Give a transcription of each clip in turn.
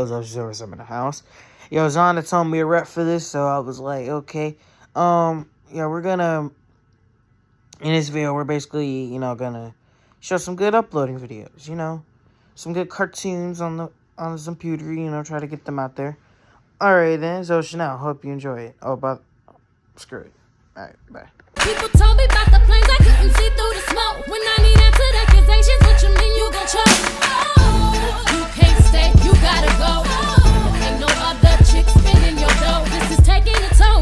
Yo, there's always some in the house. Yo, Zana told me a rep for this, so I was like, okay. Um, yeah, we're gonna, in this video, we're basically, you know, gonna show some good uploading videos, you know? Some good cartoons on the, on the computer, you know, try to get them out there. Alright then, so Chanel, hope you enjoy it. Oh, but, screw it. Alright, bye. People told me about the planes, I couldn't see through the smoke. When I need answered accusations, what you mean you gon' choke? Stay, you gotta go. Ain't no other chick spinning your dough. This is taking a toll,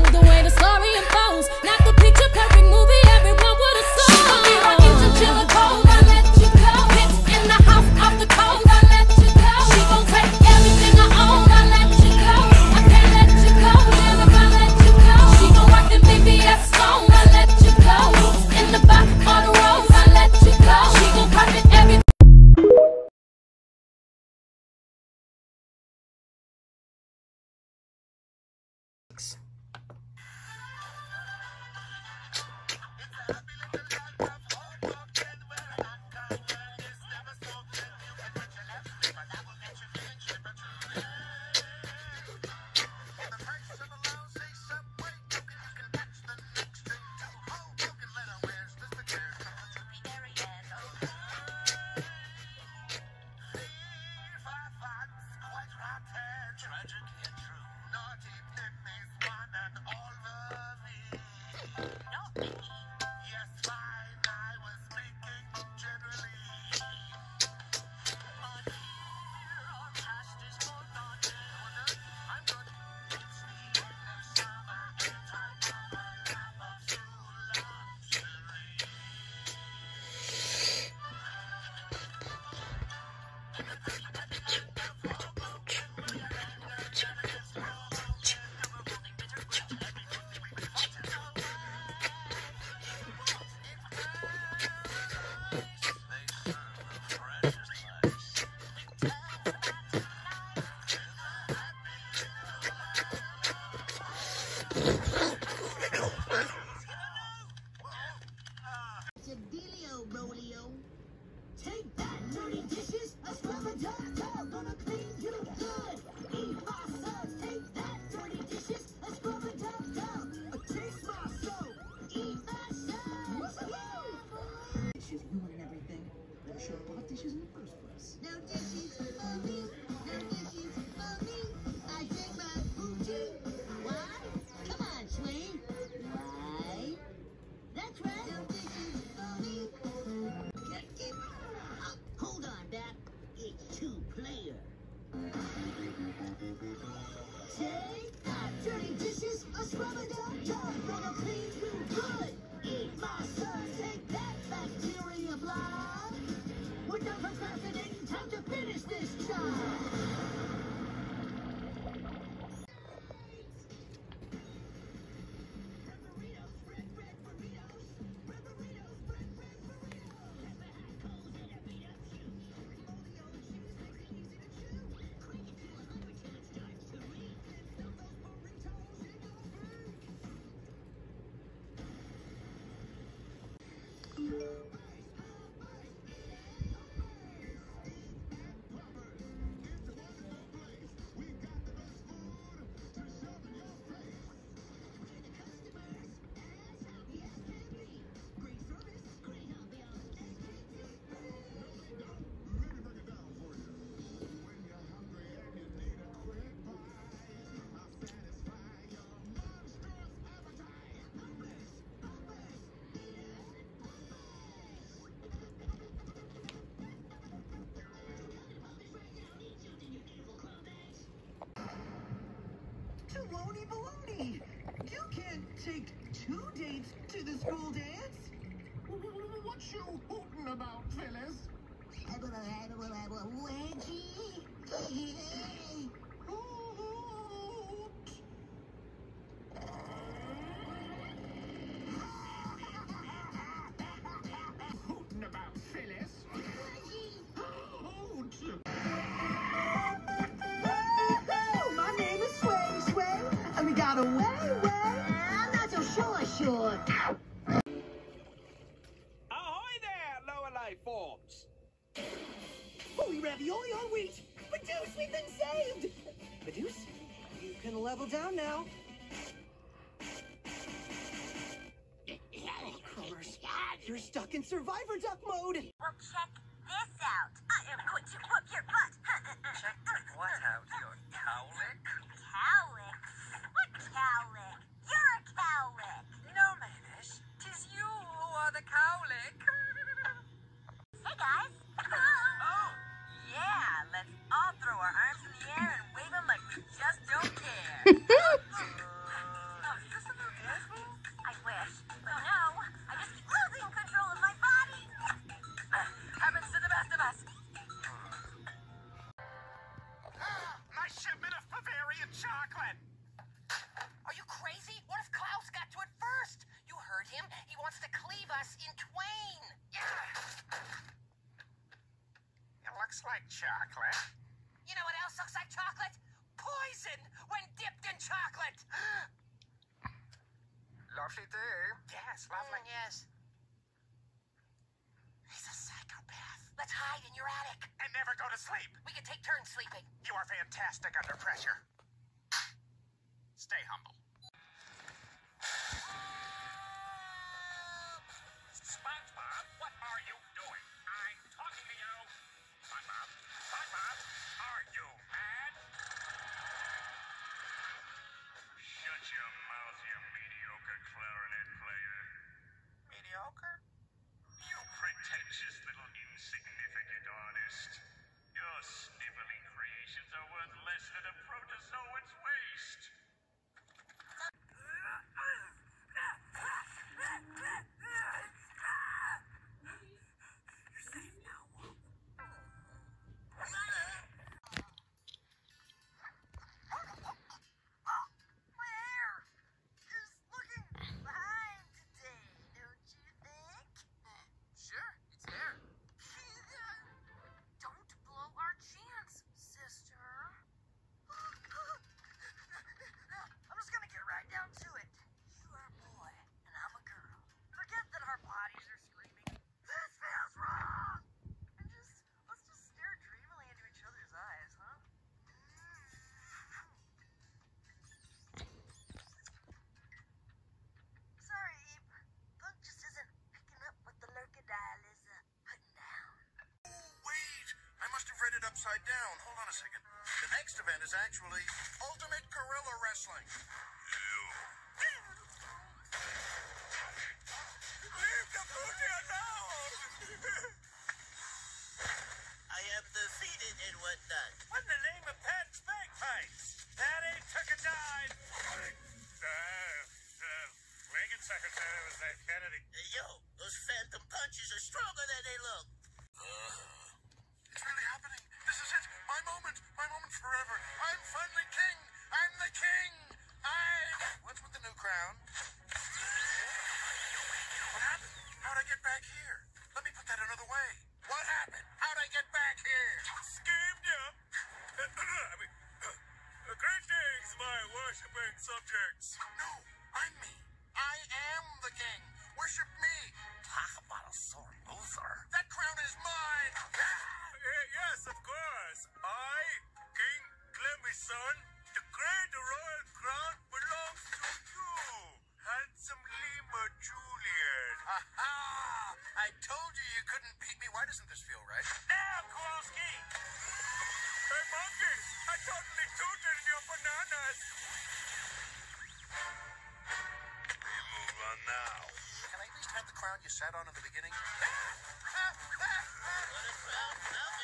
Wony Baloney. You can't take two dates to the school dance. What you hooting about, Phyllis? Wedgie. down now. Oh, Crummers, you're stuck in Survivor Duck mode! Well, check chocolate. You know what else looks like chocolate? Poison when dipped in chocolate. Lovely day. Yes, lovely. Mm, yes. He's a psychopath. Let's hide in your attic. And never go to sleep. We can take turns sleeping. You are fantastic under pressure. Stay humble. Upside down. Hold on a second. The next event is actually Ultimate Gorilla Wrestling. Leave the booty alone! I am defeated and whatnot. What in the name of Pat's bagpipes? Ain't took a dime. Uh, uh, Reagan Secretary was that Kennedy. Hey, yo, those phantom punches are stronger than they look. Forever. I'm finally king. I'm the king. I'm. What's with the new crown? What happened? How'd I get back here? Let me put that another way. What happened? How'd I get back here? Schemed ya. I mean, uh, greetings, my worshipping subjects. No, I'm me. I am the king. Worship me. Talk about a sore loser. That crown is mine! yes, of course. I, King Clemmy's son, decree the royal crown belongs to you, handsome Lima Julien. Aha! I told you you couldn't beat me. Why doesn't this feel right? Now, Kowalski! Hey, monkey! I totally tooted your bananas! We move on now. Can I at least have the crown you sat on in the beginning? Right,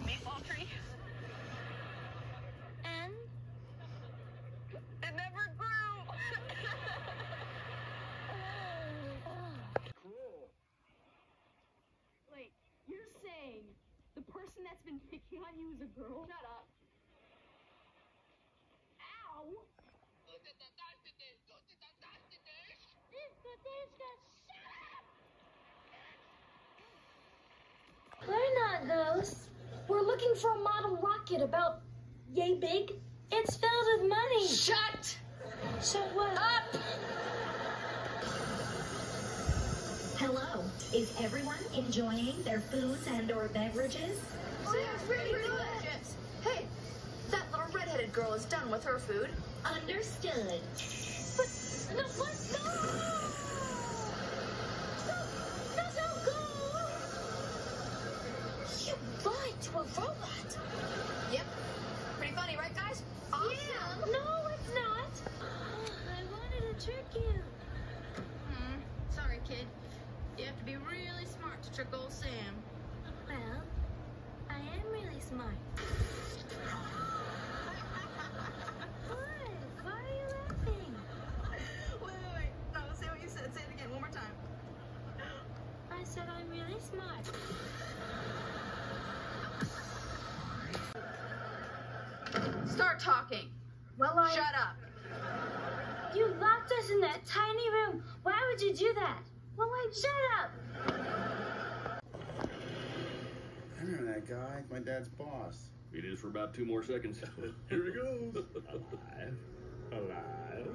little meatball tree. And? It never grew! cool. Wait, you're saying the person that's been picking on you is a girl? Shut up. Ow! Shut up! We're not ghosts. We're looking for a model rocket about yay big. It's filled with money. Shut Shut what up! Hello. Is everyone enjoying their foods and or beverages? Oh, yeah, pretty delicious. Hey, that little redheaded girl is done with her food. Understood. But no, what? No, said I'm really smart. Start talking. Well, I. Shut up. You locked us in that tiny room. Why would you do that? Well, like, shut up. I remember that guy, my dad's boss. It is for about two more seconds. Here he goes. alive, alive,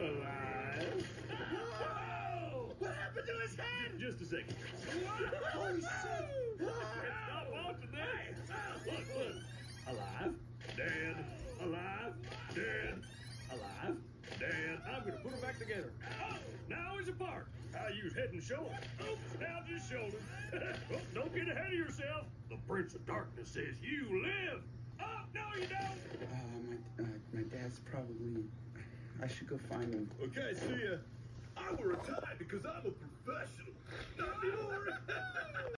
alive. Whoa! What happened to his head? Just a second. Holy shit! Stop watching that. Look, look. Alive, dead, alive, dead, alive, dead. I'm gonna put them back together. Oh, now he's apart. I use head and shoulders. Oops, now just shoulders. oh, don't get ahead of yourself. The Prince of Darkness says you live. Oh, no, you don't. Uh, my, uh, my dad's probably. I should go find him. Okay, see ya. I wear a tie because I'm a professional. Not anymore.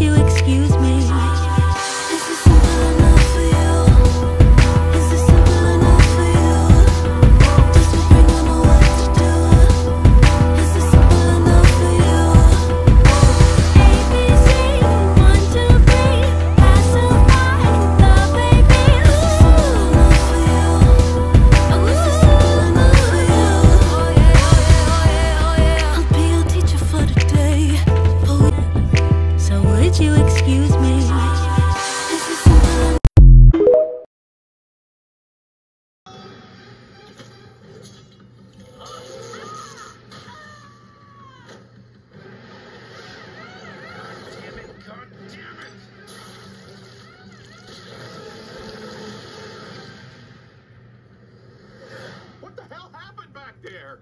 You excuse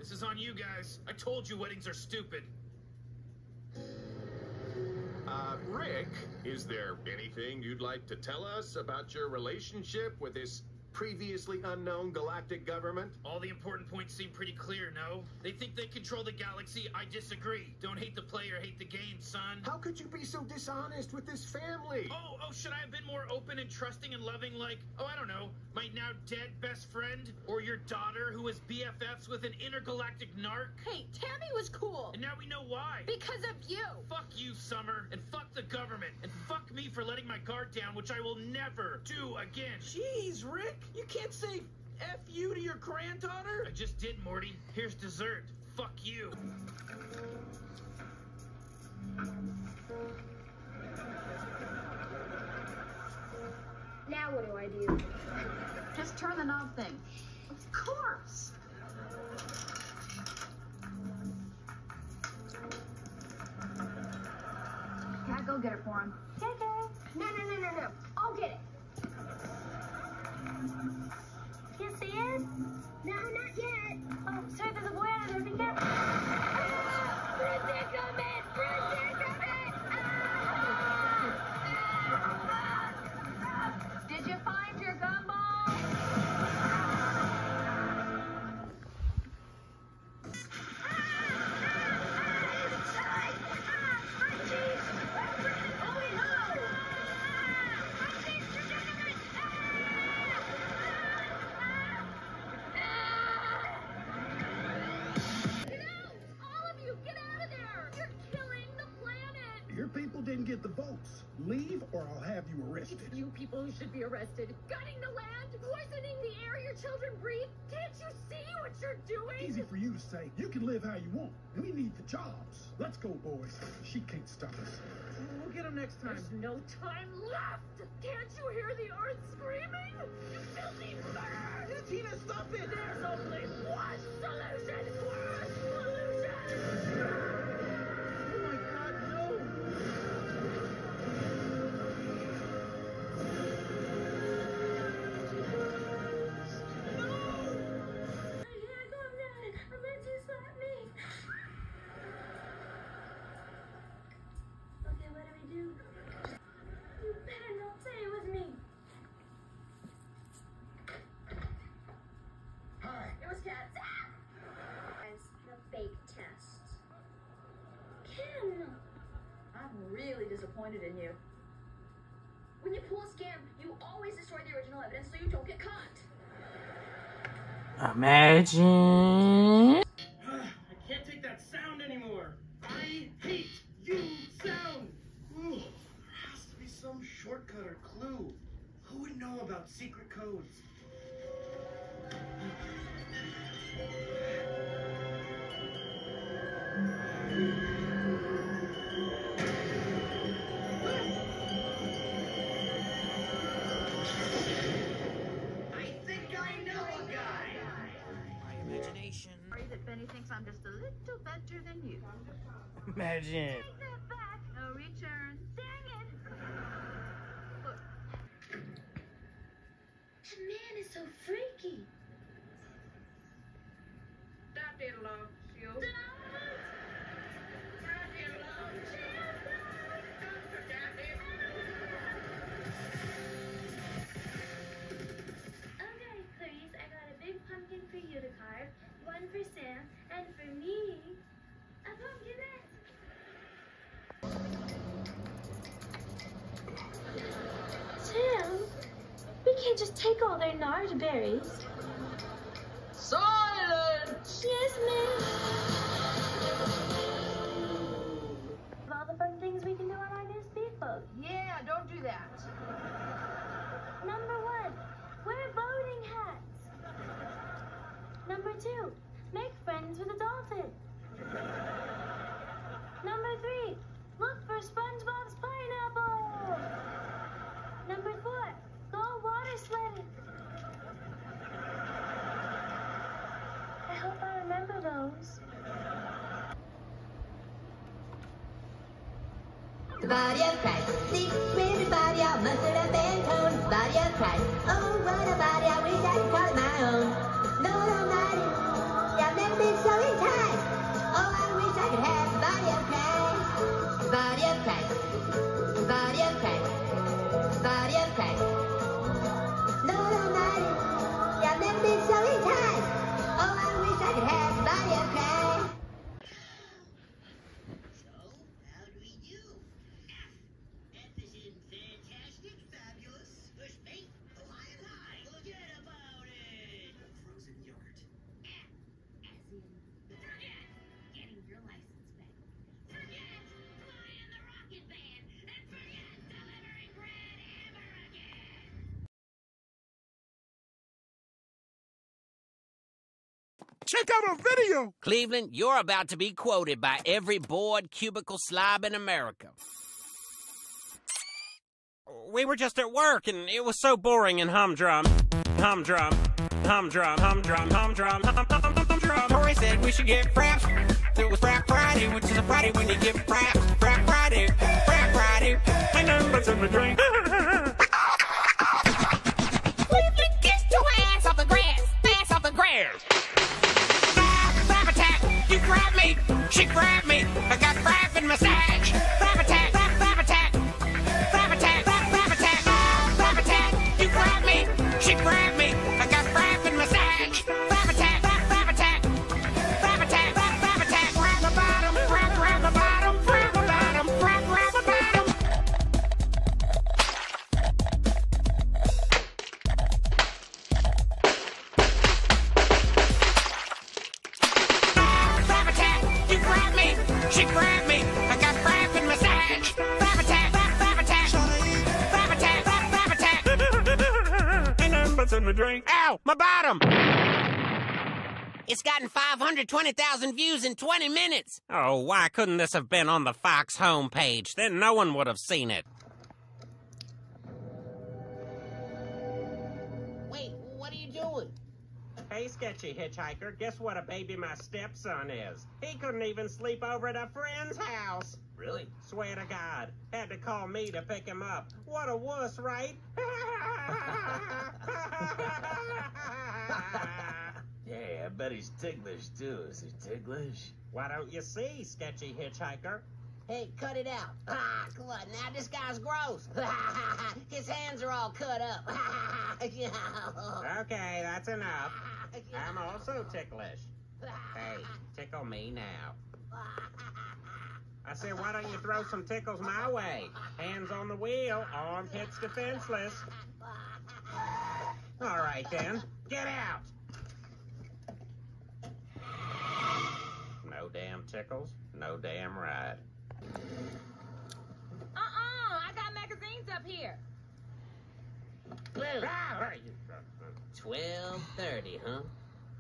This is on you guys. I told you weddings are stupid. Uh, Rick, is there anything you'd like to tell us about your relationship with this previously unknown galactic government? All the important points seem pretty clear, no? They think they control the galaxy. I disagree. Don't hate the player, hate the game, son. How could you be so dishonest with this family? Oh, oh, should I have been more open and trusting and loving like, oh, I don't know, my now dead best friend? Or your daughter who was BFFs with an intergalactic narc? Hey, Tammy was cool. And now we know why. Because of you. Fuck you, Summer, and fuck the government, and fuck me for letting my guard down, which I will never do again. Jeez, Rick, you can't say F you to your granddaughter? I just did, Morty. Here's dessert. Fuck you. Now what do I do? Just turn the knob thing. Of course. Yeah, go get it for him. No, not be arrested. Gutting the land, poisoning the air your children breathe. Can't you see what you're doing? Easy for you to say. You can live how you want. We need the jobs. Let's go, boys. She can't stop us. We'll get him next time. There's no time left. Can't you hear the earth screaming? You filthy bird! Tina, stop it! There's only one solution. World pollution. Disappointed in you. When you pull a scam, you always destroy the original evidence so you don't get caught. Imagine. Imagine. Just take all their nard berries. Silence! Yes, ma'am. The body of Christ, secret body, all mustard Check out a video. Cleveland, you're about to be quoted by every bored cubicle slob in America. We were just at work and it was so boring and humdrum. Humdrum. Humdrum, humdrum, humdrum, hum, hum, hum, humdrum. Tori said we should get fraps. It was Frap Friday, which is a Friday when you get fraps. Frap Friday, Frap Friday. I know what's in the drink. She grabbed me. I got frap in my Frap 120,000 views in 20 minutes. Oh, why couldn't this have been on the Fox homepage? Then no one would have seen it. Wait, what are you doing? Hey, sketchy hitchhiker, guess what a baby my stepson is? He couldn't even sleep over at a friend's house. Really? Swear to God. Had to call me to pick him up. What a wuss, right? Yeah, I bet he's ticklish too. Is he ticklish? Why don't you see, sketchy hitchhiker? Hey, cut it out. Ah, come on, now this guy's gross. His hands are all cut up. Okay, that's enough. I'm also ticklish. Hey, tickle me now. I said, why don't you throw some tickles my way? Hands on the wheel, armpits defenseless. All right then, get out. No damn tickles, no damn ride. Uh-uh, I got magazines up here. Twelve thirty, huh?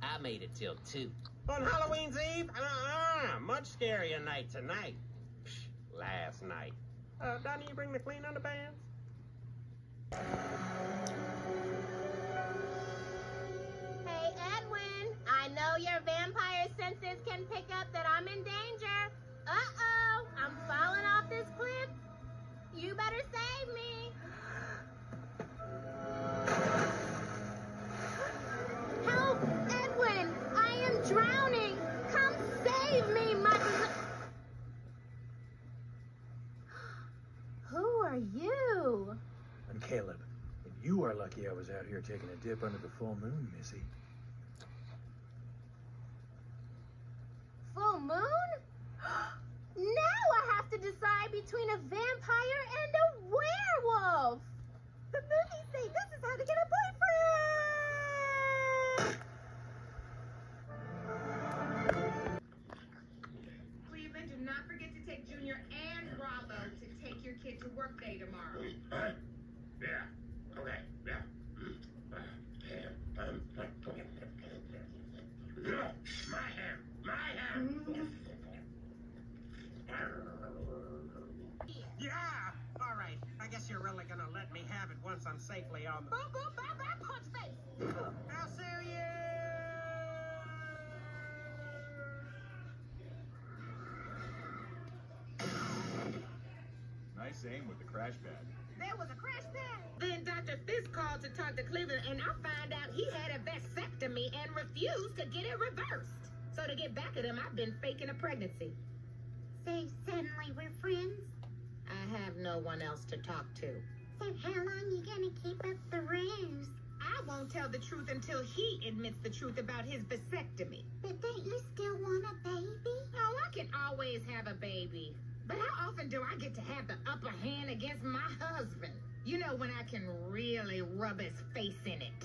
I made it till two. On Halloween's Eve? Uh-uh, much scarier night tonight. Psh, last night. Uh, Donnie, you bring the clean underpants? Know your vampire senses can pick up that I'm in danger. Uh-oh, I'm falling off this cliff. You better save me. Help, Edwin, I am drowning. Come save me, my... Who are you? I'm Caleb. And you are lucky I was out here taking a dip under the full moon, Missy. Full moon? Now I have to decide between a vampire and a werewolf. The movies say this is how to get a boyfriend. Cleveland, do not forget to take Junior and Bravo to take your kid to work day tomorrow. Yeah. Okay. Yeah. Mm. Uh, yeah. Um, no, my hair. My hair. Yeah! All right, I guess you're really gonna let me have it once I'm safely on the... Boom, boom, bam, bam, punch face. How serious? Nice aim with the crash pad. There was a crash pad. Then Dr. Fisk called to talk to Cleveland, and I found out he had a vasectomy and refused to get it reversed. So to get back at him, I've been faking a pregnancy. So suddenly we're friends? I have no one else to talk to. So how long you gonna keep up the ruse? I won't tell the truth until he admits the truth about his vasectomy. But don't you still want a baby? Oh, I can always have a baby. But how often do I get to have the upper hand against my husband? You know when I can really rub his face in it.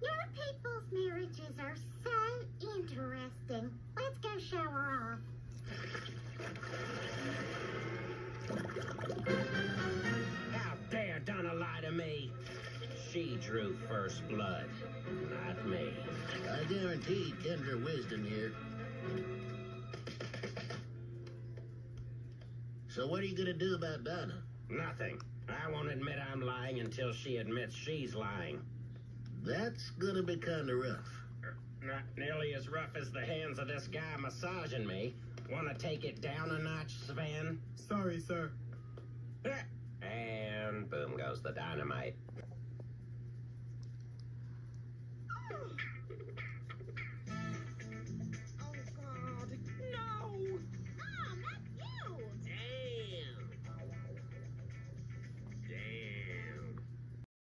Your people's marriages are so interesting. Let's go shower How She first blood, not me. I guarantee tender Wisdom here. So what are you gonna do about Donna? Nothing. I won't admit I'm lying until she admits she's lying. That's gonna be kinda rough. Not nearly as rough as the hands of this guy massaging me. Want to take it down a notch, Sven? Sorry, sir. And boom goes the dynamite.